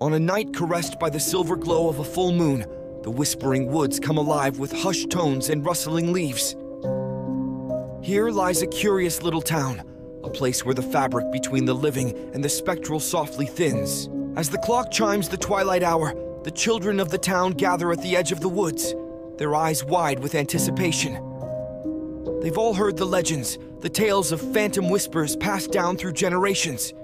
On a night caressed by the silver glow of a full moon, the whispering woods come alive with hushed tones and rustling leaves. Here lies a curious little town, a place where the fabric between the living and the spectral softly thins. As the clock chimes the twilight hour, the children of the town gather at the edge of the woods, their eyes wide with anticipation. They've all heard the legends, the tales of phantom whispers passed down through generations.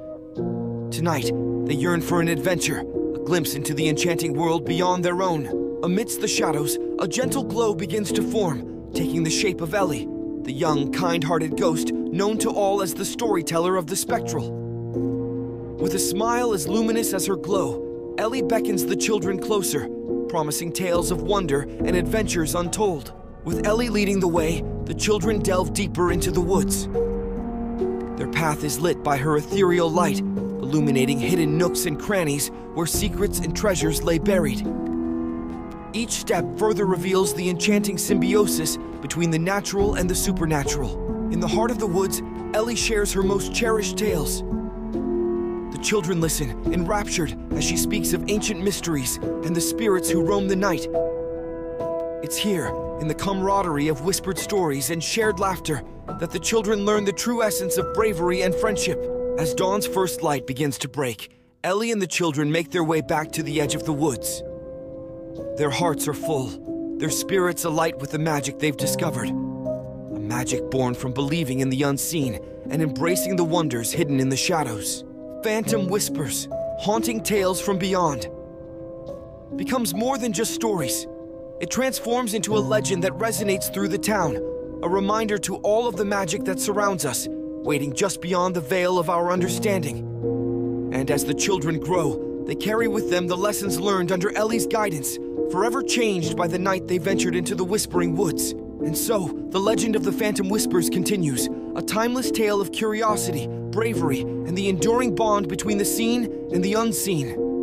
Tonight, they yearn for an adventure, a glimpse into the enchanting world beyond their own. Amidst the shadows, a gentle glow begins to form, taking the shape of Ellie, the young, kind hearted ghost known to all as the storyteller of the spectral. With a smile as luminous as her glow, Ellie beckons the children closer, promising tales of wonder and adventures untold. With Ellie leading the way, the children delve deeper into the woods. Their path is lit by her ethereal light, illuminating hidden nooks and crannies where secrets and treasures lay buried. Each step further reveals the enchanting symbiosis between the natural and the supernatural. In the heart of the woods, Ellie shares her most cherished tales. The children listen, enraptured, as she speaks of ancient mysteries and the spirits who roam the night. It's here, in the camaraderie of whispered stories and shared laughter, that the children learn the true essence of bravery and friendship. As dawn's first light begins to break, Ellie and the children make their way back to the edge of the woods. Their hearts are full, their spirits alight with the magic they've discovered. A magic born from believing in the unseen and embracing the wonders hidden in the shadows. Phantom whispers, haunting tales from beyond. Becomes more than just stories. It transforms into a legend that resonates through the town, a reminder to all of the magic that surrounds us, waiting just beyond the veil of our understanding. And as the children grow, they carry with them the lessons learned under Ellie's guidance, forever changed by the night they ventured into the Whispering Woods. And so, the legend of the Phantom Whispers continues, a timeless tale of curiosity, bravery, and the enduring bond between the seen and the unseen.